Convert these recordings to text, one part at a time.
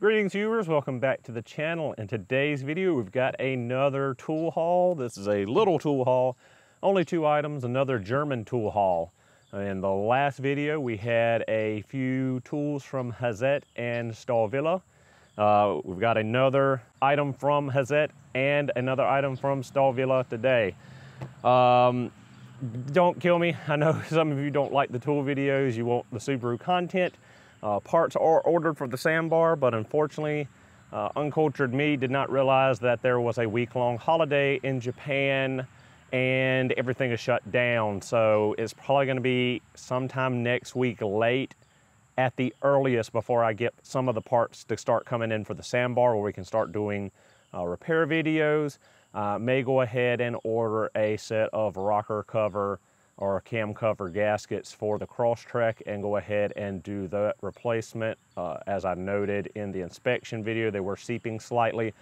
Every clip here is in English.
Greetings viewers, welcome back to the channel. In today's video, we've got another tool haul. This is a little tool haul, only two items, another German tool haul. In the last video, we had a few tools from Hazet and Stahlwille. Uh, we've got another item from Hazet and another item from Stahlwille today. Um, don't kill me. I know some of you don't like the tool videos. You want the Subaru content. Uh, parts are ordered for the Sambar, but unfortunately, uh, uncultured me did not realize that there was a week-long holiday in Japan and everything is shut down. So it's probably gonna be sometime next week late at the earliest before I get some of the parts to start coming in for the Sambar where we can start doing uh, repair videos. Uh, may go ahead and order a set of rocker cover or cam cover gaskets for the Crosstrek and go ahead and do the replacement. Uh, as I noted in the inspection video, they were seeping slightly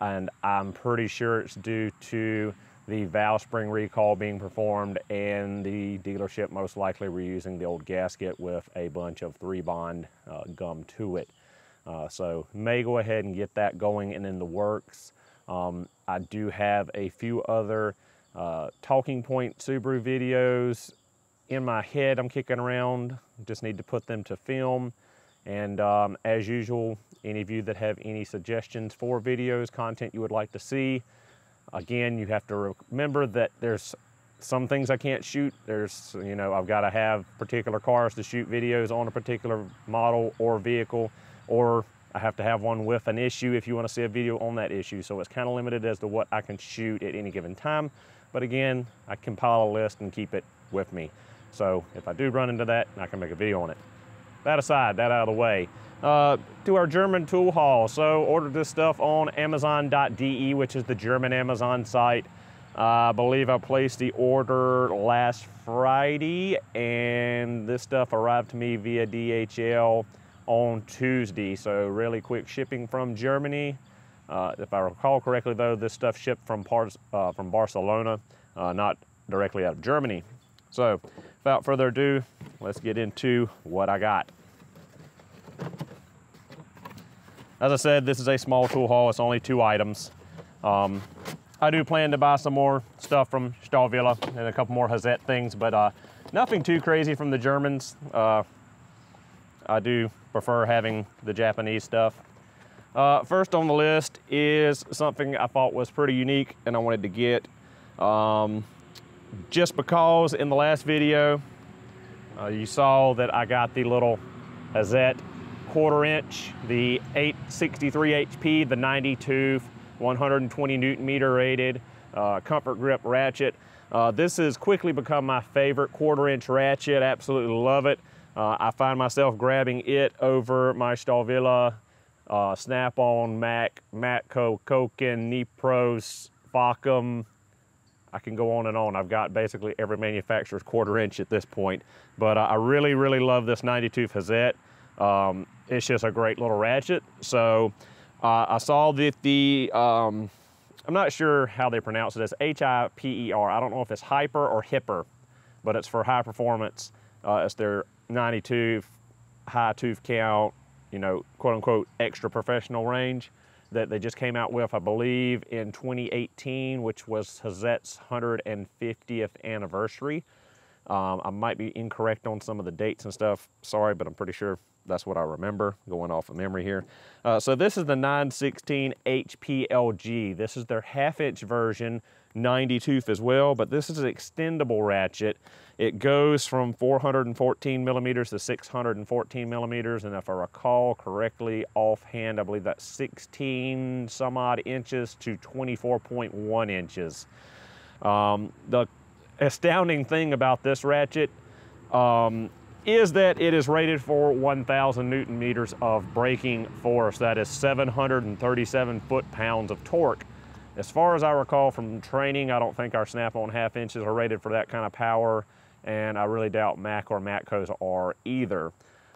and I'm pretty sure it's due to the valve spring recall being performed and the dealership most likely reusing the old gasket with a bunch of ThreeBond uh, gum to it. Uh, so may go ahead and get that going and in the works. Um, I do have a few other uh, talking point Subaru videos in my head I'm kicking around. Just need to put them to film. And um, as usual, any of you that have any suggestions for videos, content you would like to see, again, you have to remember that there's some things I can't shoot. There's, you know, I've got to have particular cars to shoot videos on a particular model or vehicle, or I have to have one with an issue if you want to see a video on that issue. So it's kind of limited as to what I can shoot at any given time. But again, I compile a list and keep it with me. So if I do run into that, I can make a video on it. That aside, that out of the way. Uh, to our German tool haul. So ordered this stuff on Amazon.de, which is the German Amazon site. Uh, I believe I placed the order last Friday and this stuff arrived to me via DHL on Tuesday. So really quick shipping from Germany. Uh, if I recall correctly, though, this stuff shipped from parts uh, from Barcelona, uh, not directly out of Germany. So, without further ado, let's get into what I got. As I said, this is a small tool haul. It's only two items. Um, I do plan to buy some more stuff from Stahlwille and a couple more Hazet things, but uh, nothing too crazy from the Germans. Uh, I do prefer having the Japanese stuff. Uh, first on the list is something I thought was pretty unique and I wanted to get. Um, just because in the last video, uh, you saw that I got the little Hazet quarter inch, the 863 HP, the 92, 120 Newton meter rated uh, comfort grip ratchet. Uh, this has quickly become my favorite quarter inch ratchet, absolutely love it. Uh, I find myself grabbing it over my Stahlwille uh, Snap-on, Mac, Matco, Koken, Nepros, Facom. I can go on and on. I've got basically every manufacturer's quarter inch at this point. But uh, I really, really love this 92 Hazet. Um, it's just a great little ratchet. So uh, I saw that the, um, I'm not sure how they pronounce it as H-I-P-E-R. I don't know if it's hyper or hipper, but it's for high performance. Uh, it's their 92 high tooth count, you know, quote unquote, extra professional range that they just came out with, I believe, in 2018, which was Hazet's 150th anniversary. Um, I might be incorrect on some of the dates and stuff. Sorry, but I'm pretty sure that's what I remember going off of memory here. Uh, so this is the 916 HPLG. This is their half inch version 90 tooth as well, but this is an extendable ratchet. It goes from 414 millimeters to 614 millimeters, and if I recall correctly offhand, I believe that's 16 some odd inches to 24.1 inches. Um, the astounding thing about this ratchet um, is that it is rated for 1,000 Newton meters of braking force. That is 737 foot-pounds of torque. As far as I recall from training, I don't think our snap-on half inches are rated for that kind of power, and I really doubt Mac or Matcos are either.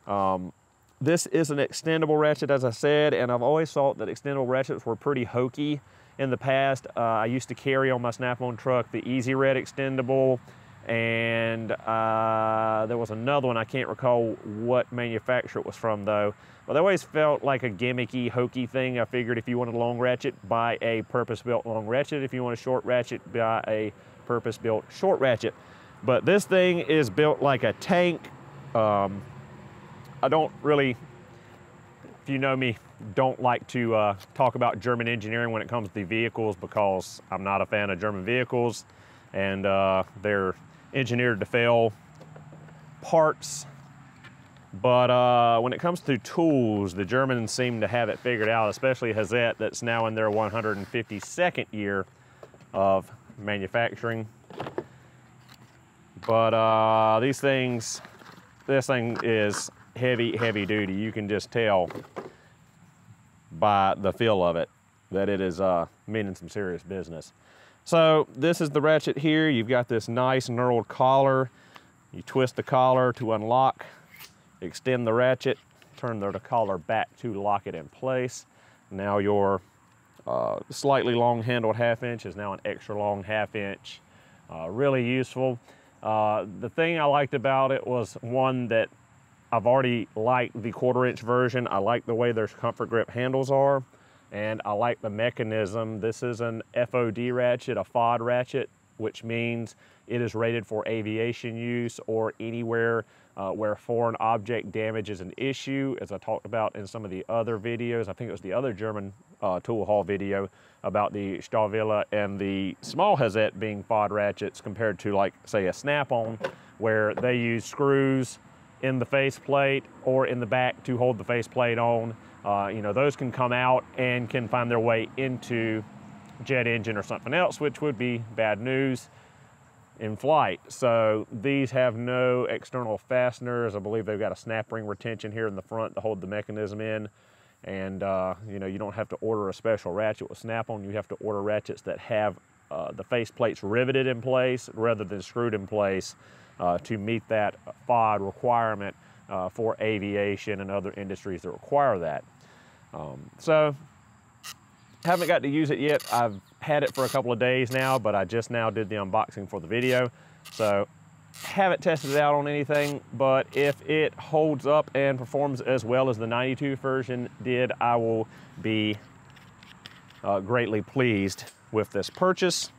Um, this is an extendable ratchet, as I said, and I've always thought that extendable ratchets were pretty hokey in the past. Uh, I used to carry on my snap-on truck the Easy Red extendable, And uh, there was another one, I can't recall what manufacturer it was from though, but they always felt like a gimmicky, hokey thing. I figured if you wanted a long ratchet, buy a purpose-built long ratchet. If you want a short ratchet, buy a purpose-built short ratchet. But this thing is built like a tank. Um, I don't really, if you know me, don't like to uh, talk about German engineering when it comes to the vehicles because I'm not a fan of German vehicles and uh, they're engineered to fail parts. But uh, when it comes to tools, the Germans seem to have it figured out, especially Hazet that's now in their 152nd year of manufacturing. But uh, these things, this thing is heavy, heavy duty. You can just tell by the feel of it that it is uh, meaning some serious business. So this is the ratchet here. You've got this nice knurled collar. You twist the collar to unlock, extend the ratchet, turn the collar back to lock it in place. Now your uh, slightly long handled half inch is now an extra long half inch. Uh, really useful. Uh, the thing I liked about it was one that I've already liked the quarter inch version. I like the way their comfort grip handles are and I like the mechanism. This is an FOD ratchet, a FOD ratchet, which means it is rated for aviation use or anywhere uh, where foreign object damage is an issue, as I talked about in some of the other videos. I think it was the other German uh, tool haul video about the Stahlwille and the small Hazet being FOD ratchets compared to like, say, a Snap-on, where they use screws in the faceplate or in the back to hold the faceplate on. Uh, you know, those can come out and can find their way into jet engine or something else, which would be bad news in flight. So these have no external fasteners. I believe they've got a snap ring retention here in the front to hold the mechanism in. And uh, you know, you don't have to order a special ratchet with snap-on. You have to order ratchets that have uh, the face plates riveted in place rather than screwed in place uh, to meet that FOD requirement uh, for aviation and other industries that require that. Um, so haven't got to use it yet. I've had it for a couple of days now, but I just now did the unboxing for the video. So haven't tested it out on anything, but if it holds up and performs as well as the 92 version did, I will be uh, greatly pleased with this purchase.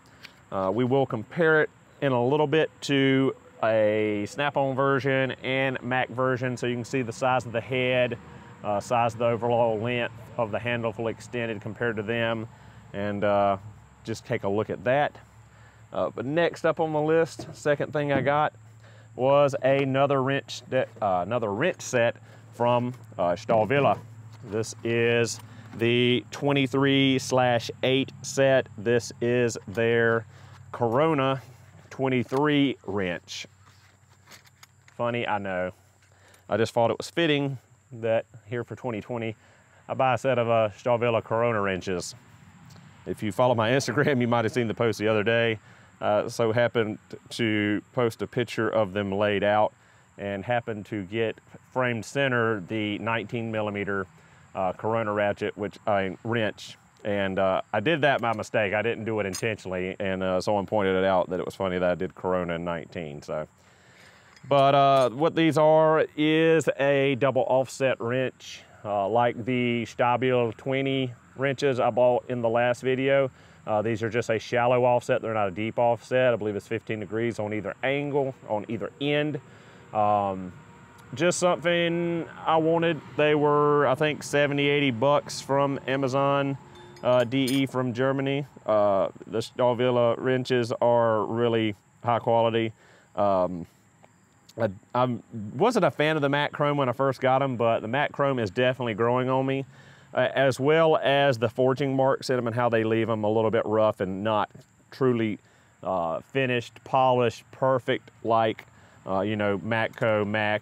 Uh, we will compare it in a little bit to a snap-on version and Mac version so you can see the size of the head, uh, size of the overall length of the handle fully extended compared to them and uh, just take a look at that. Uh, but next up on the list, second thing I got was another wrench, uh, another wrench set from uh, Stahlwille. This is the 23 slash 8 set. This is their Corona 23 wrench. Funny, I know. I just thought it was fitting that here for 2020, I buy a set of uh, Stahlwille Corona wrenches. If you follow my Instagram, you might have seen the post the other day. Uh, so happened to post a picture of them laid out and happened to get framed center the 19 millimeter uh, Corona ratchet, which I wrench. And uh, I did that by mistake. I didn't do it intentionally. And uh, someone pointed it out that it was funny that I did Corona in 19. So but uh, what these are is a double offset wrench, uh, like the Stabil 20 wrenches I bought in the last video. Uh, these are just a shallow offset, they're not a deep offset. I believe it's 15 degrees on either angle, on either end. Um, just something I wanted. They were, I think, 70, 80 bucks from Amazon uh, DE from Germany. Uh, the Stahlwille wrenches are really high quality. Um, I, I wasn't a fan of the matte chrome when I first got them, but the matte chrome is definitely growing on me, uh, as well as the forging marks in them and how they leave them a little bit rough and not truly uh, finished, polished, perfect like, uh, you know, Matco, Mac,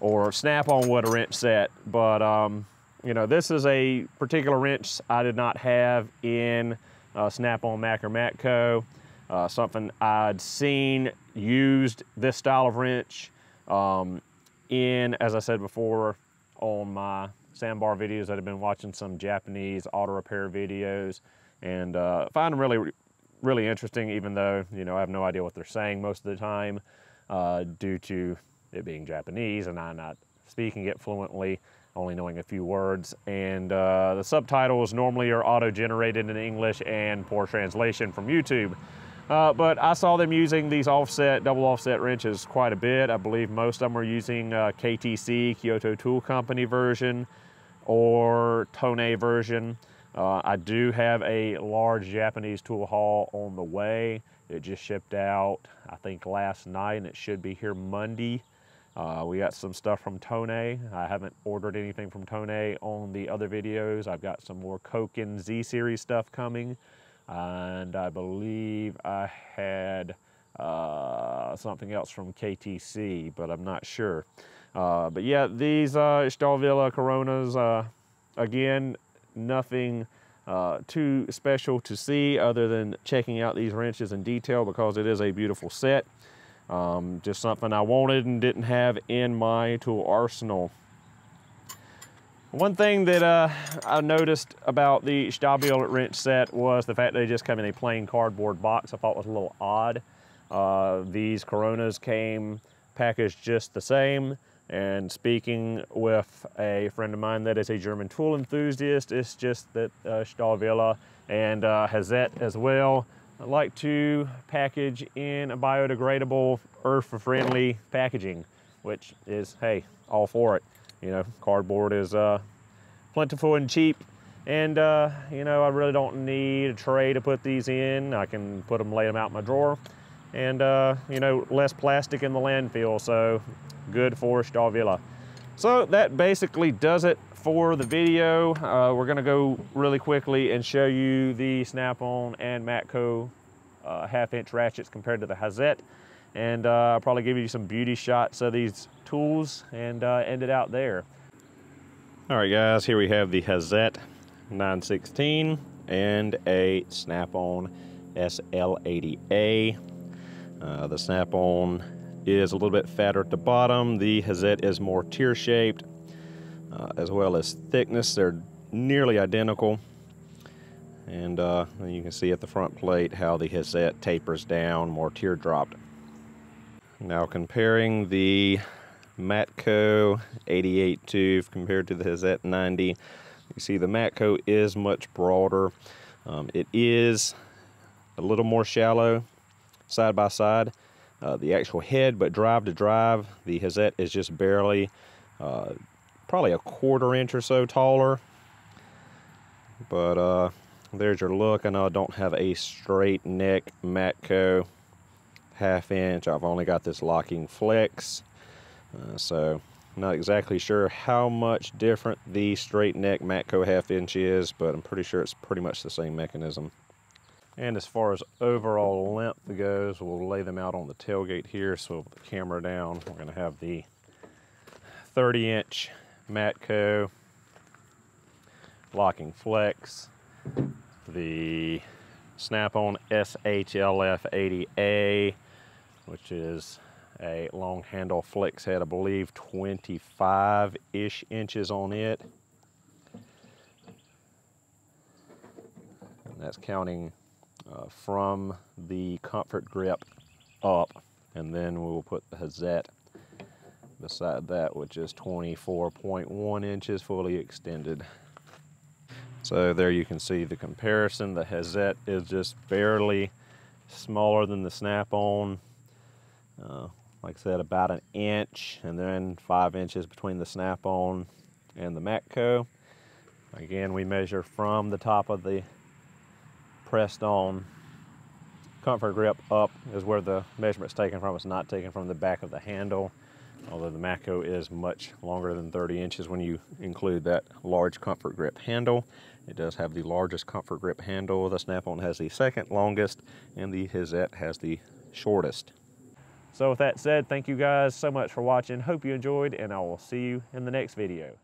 or Snap-on would a wrench set. But, um, you know, this is a particular wrench I did not have in uh, Snap-on, Mac, or Matco. Uh, something I'd seen used this style of wrench um, in, as I said before, on my Sambar videos I've been watching some Japanese auto repair videos and uh, find them really really interesting, even though, you know, I have no idea what they're saying most of the time uh, due to it being Japanese and I'm not speaking it fluently, only knowing a few words. And uh, the subtitles normally are auto-generated in English and poor translation from YouTube. Uh, but I saw them using these offset, double offset wrenches quite a bit. I believe most of them are using uh, KTC, Kyoto Tool Company version, or Tone version. Uh, I do have a large Japanese tool haul on the way. It just shipped out, I think last night, and it should be here Monday. Uh, we got some stuff from Tone. I haven't ordered anything from Tone on the other videos. I've got some more Koken Z-Series stuff coming. And I believe I had uh, something else from KTC, but I'm not sure. Uh, but yeah, these uh, Stahlwille Coronas, uh, again, nothing uh, too special to see other than checking out these wrenches in detail because it is a beautiful set. Um, just something I wanted and didn't have in my tool arsenal. One thing that uh, I noticed about the Stahlwille wrench set was the fact that they just come in a plain cardboard box. I thought was a little odd. Uh, these Coronas came packaged just the same. And speaking with a friend of mine that is a German tool enthusiast, it's just that uh, Stahlwille and uh, Hazet as well like to package in a biodegradable, earth-friendly packaging, which is, hey, all for it. You know, cardboard is uh, plentiful and cheap, and uh, you know, I really don't need a tray to put these in. I can put them, lay them out in my drawer, and uh, you know, less plastic in the landfill, so good for Stahlwille. So that basically does it for the video. Uh, we're gonna go really quickly and show you the Snap-on and Matco uh, half inch ratchets compared to the Hazet. And uh, probably give you some beauty shots of these tools and uh, end it out there. All right guys, here we have the Hazet 916 and a Snap-on SL80A. Uh, the Snap-on is a little bit fatter at the bottom. The Hazet is more tear-shaped, uh, as well as thickness. They're nearly identical. And uh, you can see at the front plate how the Hazet tapers down, more teardropped. Now comparing the Matco 88 tooth compared to the Hazet 90, you see the Matco is much broader. Um, it is a little more shallow side by side uh, the actual head, but drive to drive, the Hazet is just barely, uh, probably a quarter inch or so taller. But uh, there's your look. I know I don't have a straight neck Matco half inch. I've only got this locking flex. Uh, so not exactly sure how much different the straight neck Matco half inch is, but I'm pretty sure it's pretty much the same mechanism. And as far as overall length goes, we'll lay them out on the tailgate here. So with the camera down, we're gonna have the 30 inch Matco locking flex, the Snap-on SHLF 80A, which is a long handle flex head, I believe 25-ish inches on it. And that's counting uh, from the comfort grip up and then we'll put the Hazet beside that which is 24.1 inches fully extended. So there you can see the comparison. The Hazet is just barely smaller than the Snap-on. Uh, like I said, about an inch and then five inches between the Snap-on and the Matco. Again, we measure from the top of the pressed on comfort grip up is where the measurement's taken from. It's not taken from the back of the handle, although the Matco is much longer than 30 inches when you include that large comfort grip handle. It does have the largest comfort grip handle. The Snap-on has the second longest, and the Hazet has the shortest. So with that said, thank you guys so much for watching. Hope you enjoyed, and I will see you in the next video.